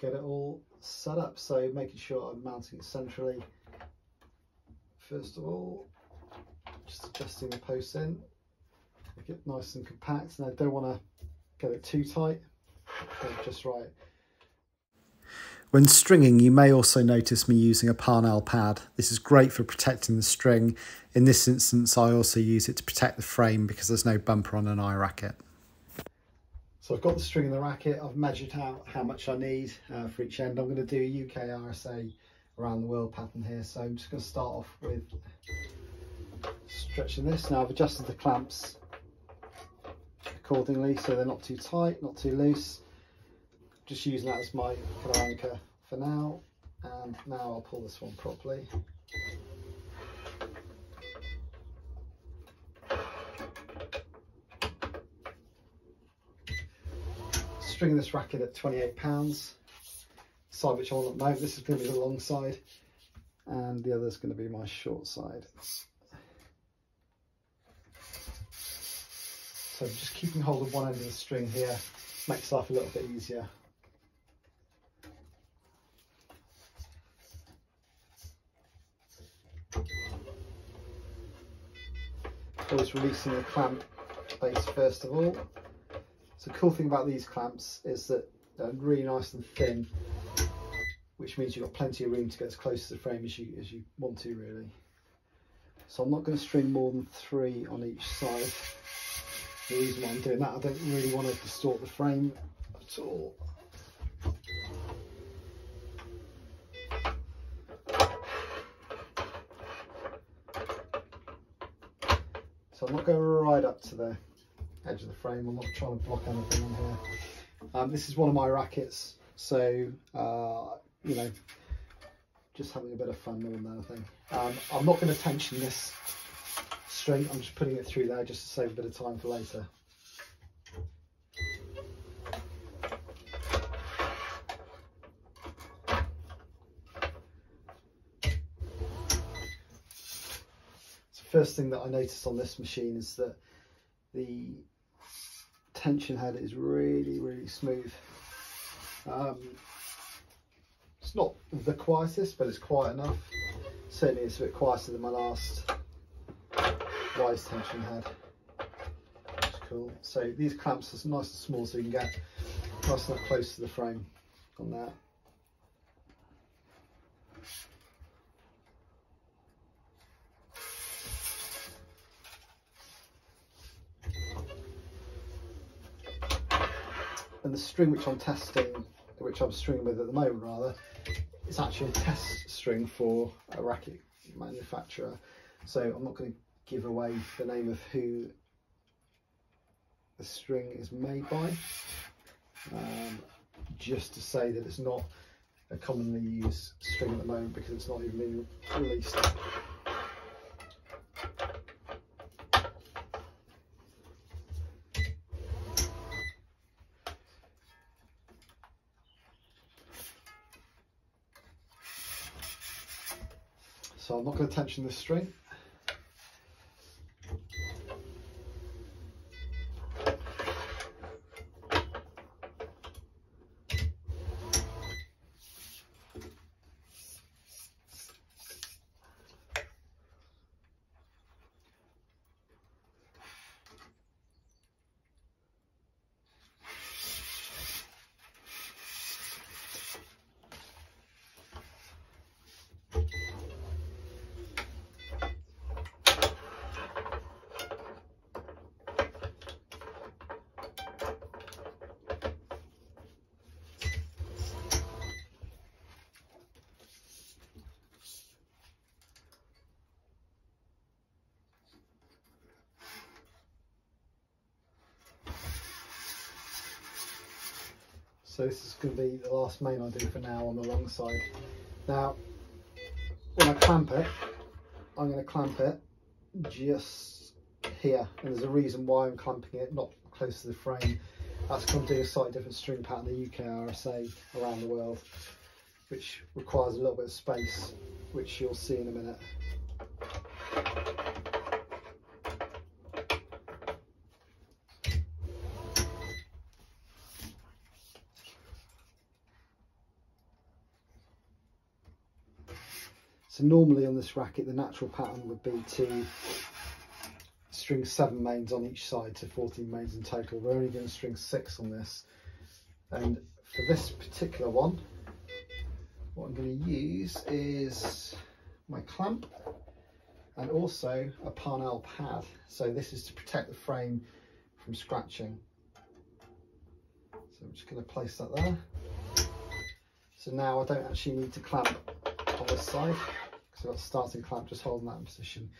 get it all set up. So making sure I'm mounting it centrally. First of all, just adjusting the posts in, make it nice and compact. And I don't want to get it too tight, just right. When stringing, you may also notice me using a Parnell pad. This is great for protecting the string. In this instance, I also use it to protect the frame because there's no bumper on an Eye racket. So I've got the string in the racket, I've measured out how much I need uh, for each end. I'm going to do a UKRSA around the world pattern here. So I'm just going to start off with stretching this. Now I've adjusted the clamps accordingly so they're not too tight, not too loose just using that as my anchor for now and now I'll pull this one properly stringing this racket at 28 pounds. Side which I want at the moment this is going to be the long side and the other is going to be my short side. So just keeping hold of one end of the string here makes life a little bit easier. Always releasing the clamp base first of all. So the cool thing about these clamps is that they're really nice and thin, which means you've got plenty of room to get as close to the frame as you, as you want to really. So I'm not going to string more than three on each side. The reason why I'm doing that, I don't really want to distort the frame at all. So I'm not going right up to the edge of the frame. I'm not trying to block anything on here. Um, this is one of my rackets. So, uh, you know, just having a bit of fun more than anything. Um, I'm not going to tension this string. I'm just putting it through there just to save a bit of time for later. first thing that I noticed on this machine is that the tension head is really, really smooth. Um, it's not the quietest, but it's quiet enough. Certainly it's a bit quieter than my last Wise tension head. Which cool. So these clamps are nice and small so you can get nice enough close to the frame on that. And the string which I'm testing, which I'm stringing with at the moment rather, it's actually a test string for a racket manufacturer. So I'm not going to give away the name of who the string is made by, um, just to say that it's not a commonly used string at the moment because it's not even been released. Tension this string. So this is going to be the last main I do for now on the long side. Now, when I clamp it, I'm going to clamp it just here. And there's a reason why I'm clamping it not close to the frame. That's because I'm doing a slightly different string pattern, the UKRSA around the world, which requires a little bit of space, which you'll see in a minute. So normally on this racket, the natural pattern would be to string seven mains on each side to 14 mains in total. We're only going to string six on this. And for this particular one, what I'm going to use is my clamp and also a Parnell pad. So this is to protect the frame from scratching. So I'm just going to place that there. So now I don't actually need to clamp on this side because I've got starting clamp just holding that in position.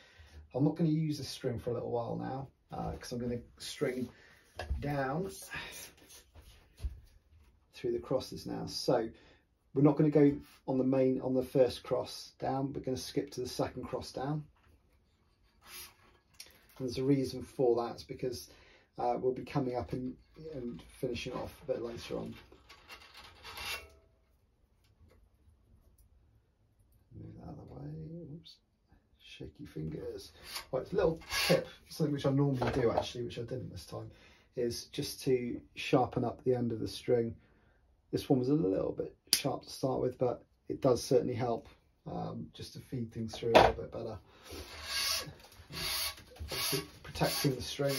I'm not going to use this string for a little while now because uh, I'm going to string down through the crosses now. So we're not going to go on the main on the first cross down. We're going to skip to the second cross down. And there's a reason for that. It's because uh, we'll be coming up and, and finishing off a bit later on. Move that out of the way. Oops. Shaky fingers. Right, a little tip, something which I normally do actually, which I didn't this time, is just to sharpen up the end of the string. This one was a little bit sharp to start with, but it does certainly help um, just to feed things through a little bit better. Obviously protecting the string.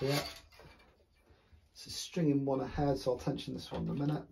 This is stringing one ahead, so I'll tension this one in a minute.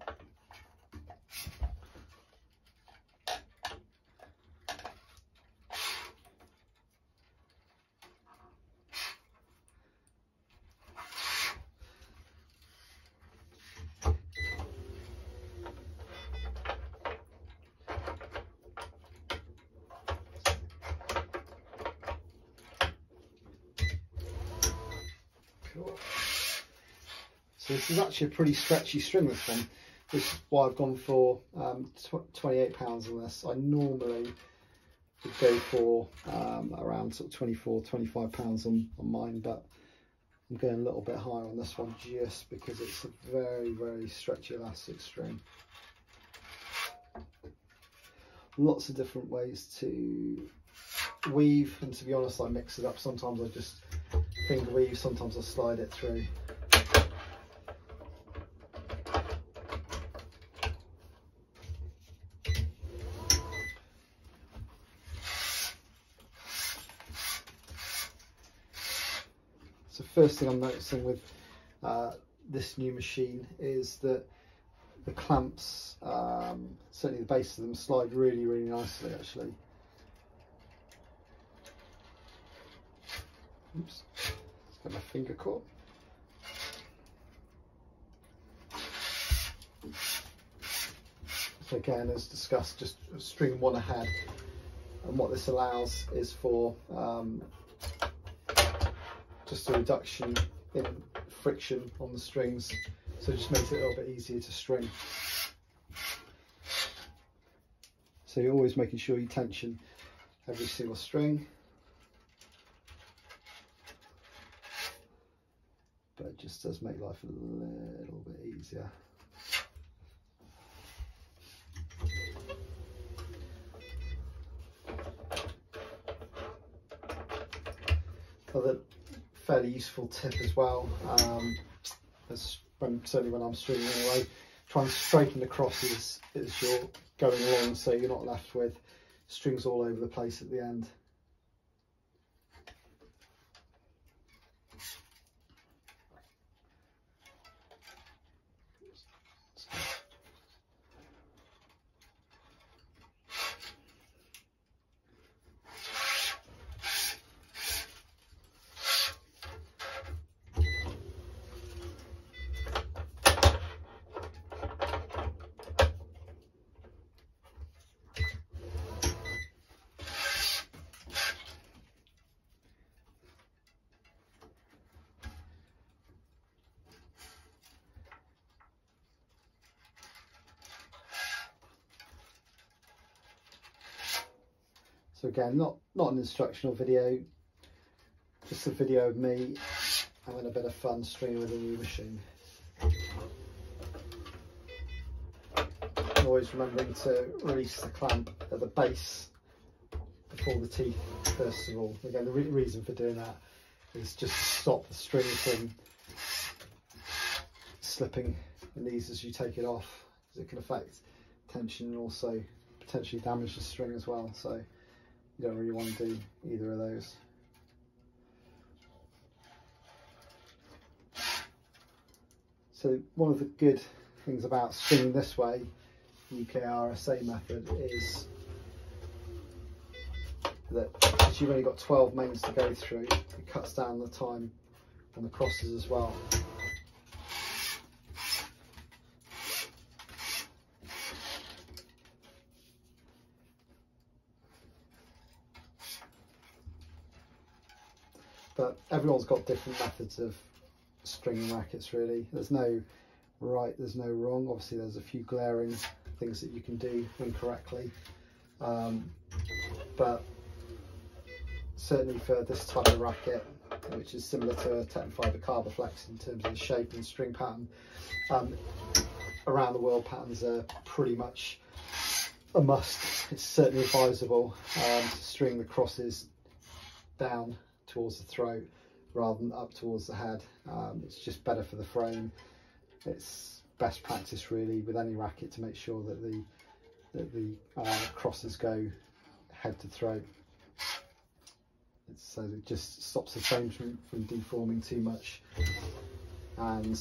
So this is actually a pretty stretchy string, this one. This is why I've gone for um, £28 on this. I normally would go for um, around sort of 24 £25 on, on mine, but I'm going a little bit higher on this one just because it's a very, very stretchy elastic string. Lots of different ways to weave, and to be honest, I mix it up. Sometimes I just weave, sometimes I slide it through. So first thing I'm noticing with uh, this new machine is that the clamps, um, certainly the base of them, slide really, really nicely actually. Oops, my finger caught. So again, as discussed, just string one ahead. And what this allows is for um, just a reduction in friction on the strings so it just makes it a little bit easier to string so you're always making sure you tension every single string just does make life a little bit easier other fairly useful tip as well. Um, as when, certainly when I'm stringing anyway, try and straighten the crosses as you're going along so you're not left with strings all over the place at the end. So again, not, not an instructional video, just a video of me having a bit of fun stringing with a new machine. Always remembering to release the clamp at the base before the teeth first of all. Again, the re reason for doing that is just to stop the string from slipping in these as you take it off, because it can affect tension and also potentially damage the string as well. So you don't really want to do either of those. So one of the good things about stringing this way, UKRSA method, is that you've only got 12 mains to go through, it cuts down the time on the crosses as well. But everyone's got different methods of stringing rackets really. There's no right, there's no wrong. Obviously there's a few glaring things that you can do incorrectly. Um, but certainly for this type of racket, which is similar to a Tecnifibre Carboflex in terms of the shape and string pattern, um, around the world patterns are pretty much a must. It's certainly advisable um, to string the crosses down towards the throat rather than up towards the head. Um, it's just better for the frame. It's best practice really with any racket to make sure that the that the uh, crosses go head to throat. It's, so it just stops the frame from, from deforming too much and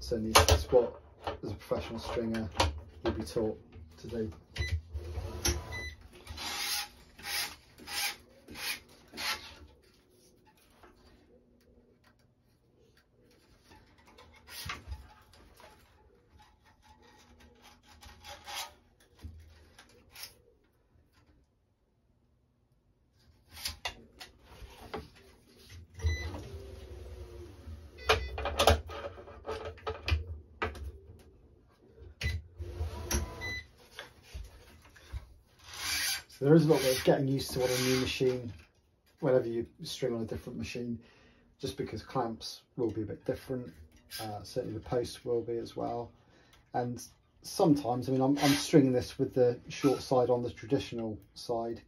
certainly it's what as a professional stringer you'll be taught to do. There is a little bit of getting used to what a new machine, whenever you string on a different machine, just because clamps will be a bit different. Uh, certainly the post will be as well. And sometimes, I mean, I'm, I'm stringing this with the short side on the traditional side,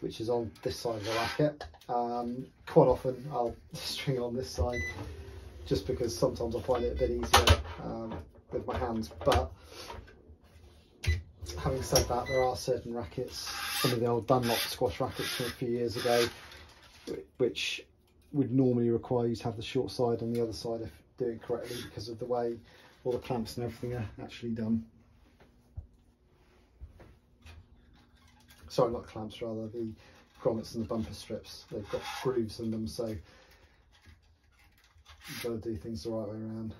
which is on this side of the racket. Um, quite often I'll string on this side just because sometimes I find it a bit easier um, with my hands. But having said that, there are certain rackets some of the old Dunlop squash rackets from a few years ago, which would normally require you to have the short side on the other side if doing correctly because of the way all the clamps and everything are actually done. Sorry, not clamps, rather the grommets and the bumper strips. They've got grooves in them, so you've got to do things the right way around.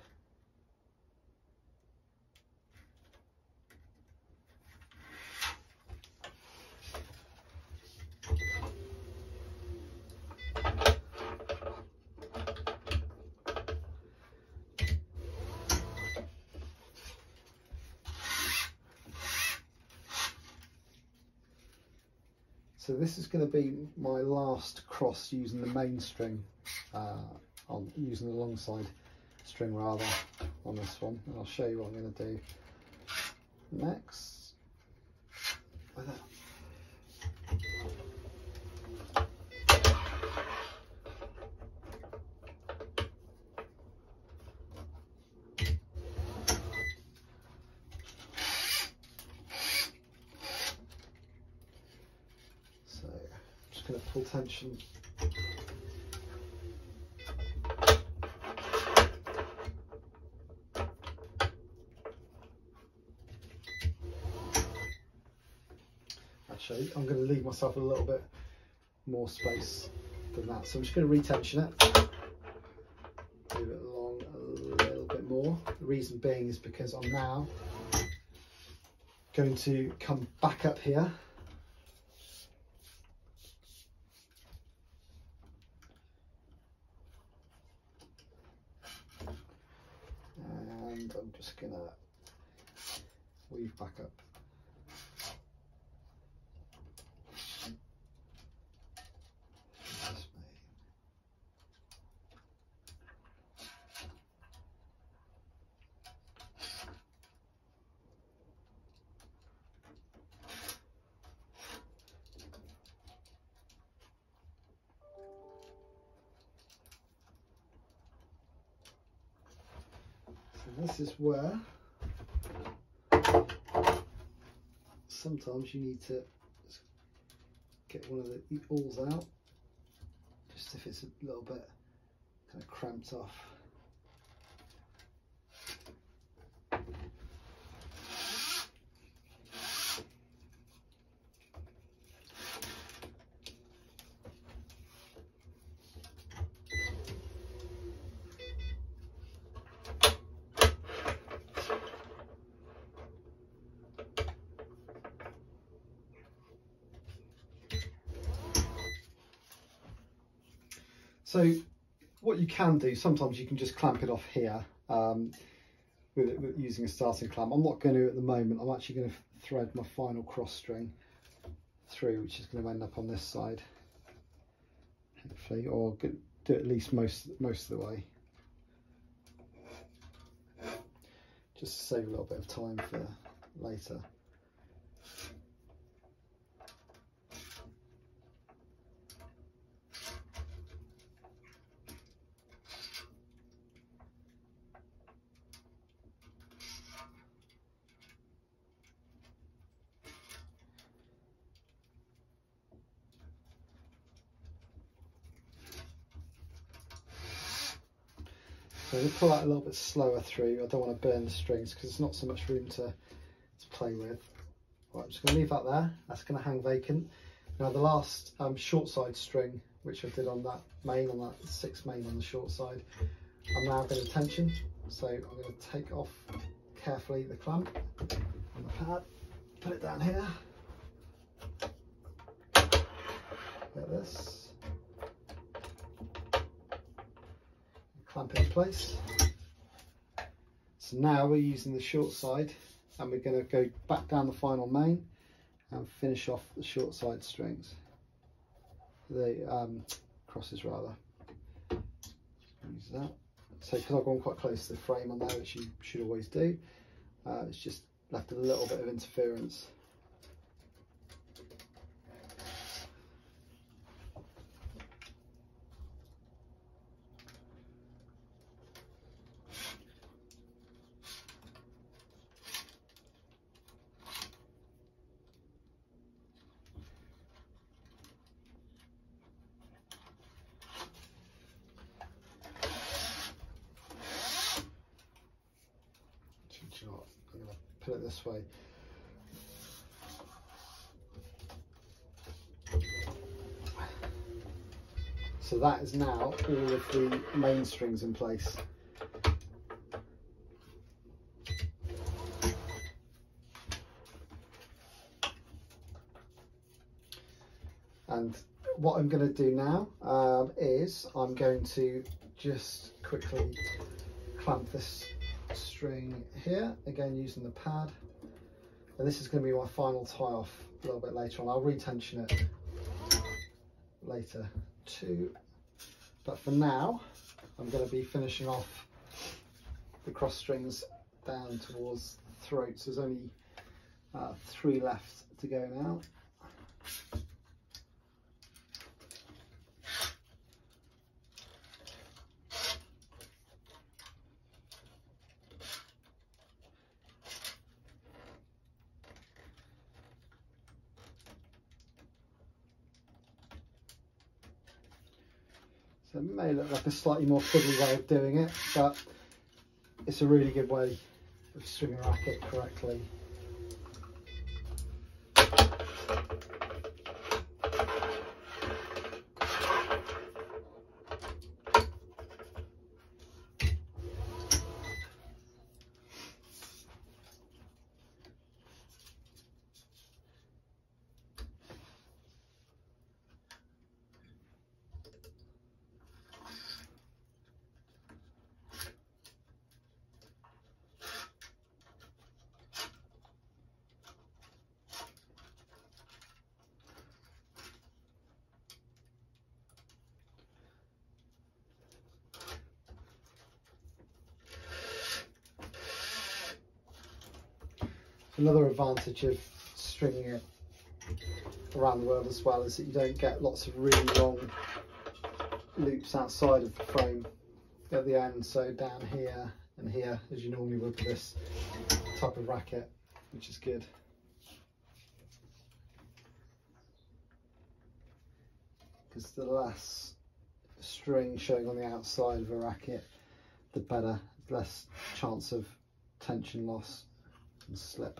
So this is going to be my last cross using the main string, uh, on using the long side string rather on this one. And I'll show you what I'm going to do next. Pull tension. Actually I'm going to leave myself a little bit more space than that. So I'm just going to retension it. Move it along a little bit more. The reason being is because I'm now going to come back up here just gonna weave back up. This is where sometimes you need to get one of the, balls out, just if it's a little bit kind of cramped off. So what you can do, sometimes you can just clamp it off here um, with, it, with using a starting clamp. I'm not going to at the moment. I'm actually going to thread my final cross string through, which is going to end up on this side, hopefully, or do at least most most of the way. Just to save a little bit of time for later. So to pull that a little bit slower through. I don't want to burn the strings because there's not so much room to, to play with. Right, I'm just going to leave that there. That's going to hang vacant. Now the last um, short side string, which I did on that main, on that six main on the short side, I'm now going to tension. So I'm going to take off carefully the clamp on the pad, put it down here. Like this. Clamp in place. So now we're using the short side and we're going to go back down the final main and finish off the short side strings, the um, crosses rather. Use that. So because I've gone quite close to the frame on there, which you should always do, uh, it's just left a little bit of interference. Put it this way. So that is now all of the main strings in place. And what I'm going to do now um, is I'm going to just quickly clamp this string here, again using the pad. And this is going to be my final tie off a little bit later on. I'll retension it later too. But for now, I'm going to be finishing off the cross strings down towards the throat. So there's only uh, three left to go now. So it may look like a slightly more fiddly way of doing it, but it's a really good way of stringing a racket correctly. Another advantage of stringing it around the world as well is that you don't get lots of really long loops outside of the frame at the end. So down here and here as you normally would for this type of racket which is good. Because the less string showing on the outside of a racket the better less chance of tension loss slip.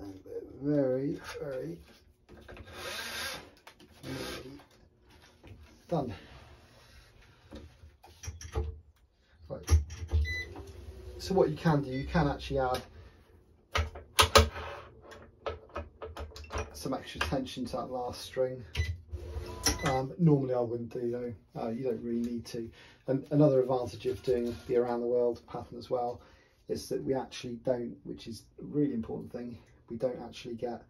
And very, very, very done. Right. So what you can do, you can actually add some extra tension to that last string. Um, normally I wouldn't do though, uh, you don't really need to. And another advantage of doing the around the world pattern as well is that we actually don't, which is a really important thing, we don't actually get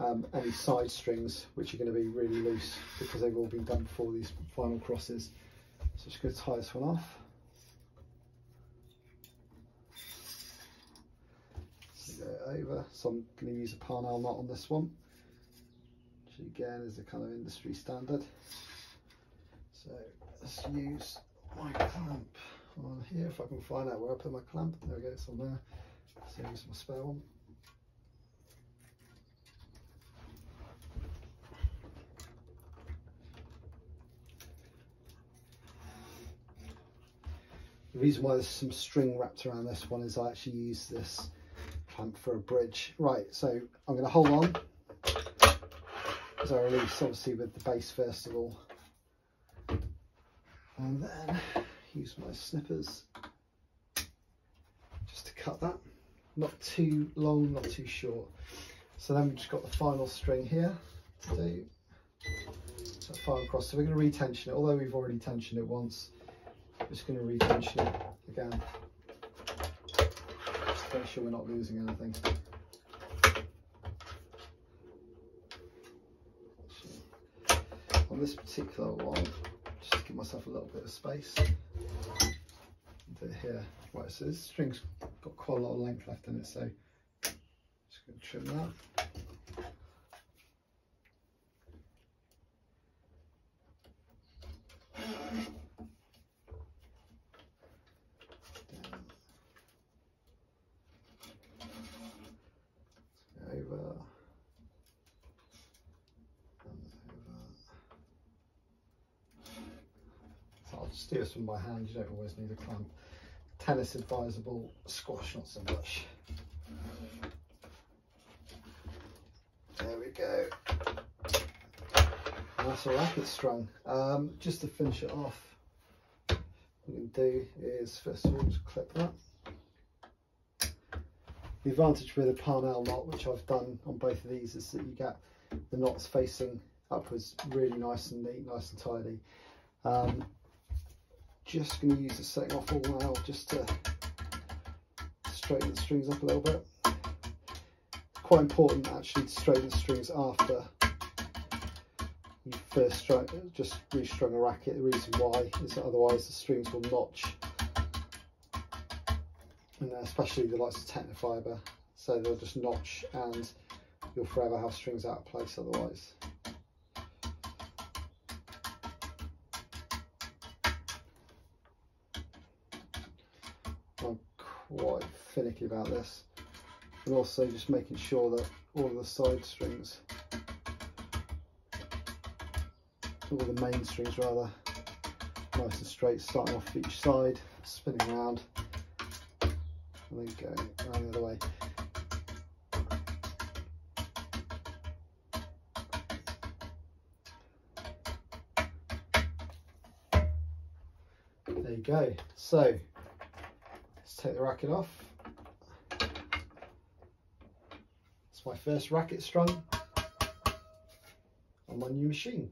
um, any side strings which are going to be really loose because they've all been done before these final crosses. So just going to tie this one off. So over, so I'm going to use a Parnell knot on this one again is a kind of industry standard. So let's use my clamp on here if I can find out where I put my clamp. There we go, it's on there. So use my spare one. The reason why there's some string wrapped around this one is I actually use this clamp for a bridge. Right, so I'm going to hold on as I release obviously with the base first of all and then use my snippers. Just to cut that. Not too long not too short. So then we've just got the final string here to do. That final cross. So we're going to retension it. Although we've already tensioned it once we're just going to retension it again. Just to make sure we're not losing anything on this particular one, just give myself a little bit of space. Here. Right, so this string's got quite a lot of length left in it, so just going to trim that. By hand, you don't always need a clamp. Tennis advisable, squash not so much. There we go. That's a racket strung. Um, just to finish it off, what we can do is first of all just clip that. The advantage with a Parnell knot, which I've done on both of these, is that you get the knots facing upwards really nice and neat, nice and tidy. Um, just going to use the setting off all now just to straighten the strings up a little bit. Quite important actually to straighten the strings after you first strike, just restrung a racket. The reason why is that otherwise the strings will notch, and especially the likes of Tecnifibre, so they'll just notch and you'll forever have strings out of place otherwise. Quite finicky about this and also just making sure that all of the side strings all the main strings rather nice and straight starting off each side spinning around and then going around the other way. There you go. So take the racket off. It's my first racket strung on my new machine.